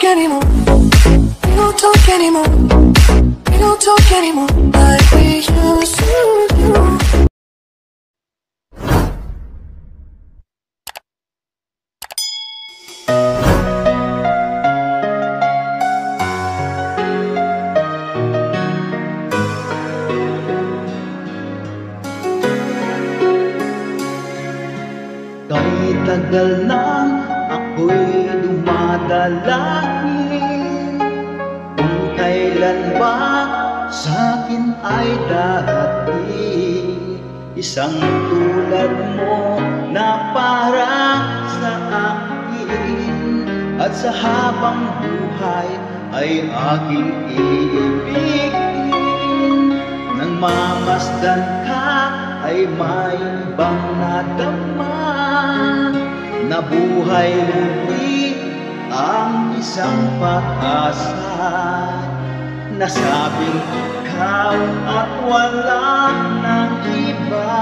talk anymore. We don't talk anymore. We don't talk anymore like we used to do. Tagal nang ako'y dumadalangin Kung kailan ba sa'kin ay darating Isang tulad mo na para sa akin. At sa habang buhay ay aking iibigin. Nang mamasdan ka ay may ibang nadama. Na buhay muli Nasabing ikaw at wala ng iba.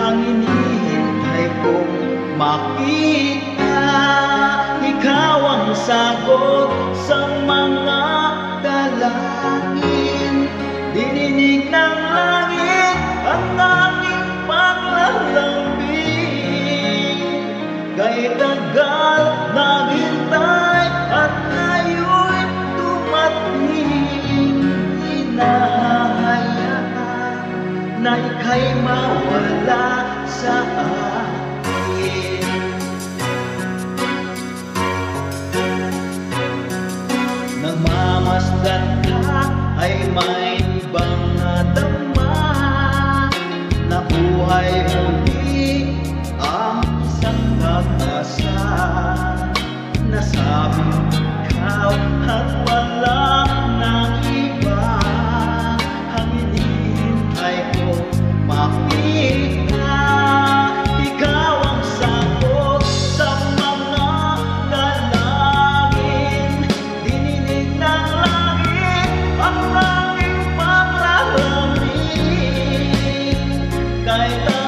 Ang hinihintay kong makita Ikaw ang sagot sa mga dalangin. Dininig ng langit ang ika'y mawala sa akin. Nang mamasdan ka ay may ibang nadama. Na buhay muli ang isang pag-asa Nasabing ikaw at wala 来到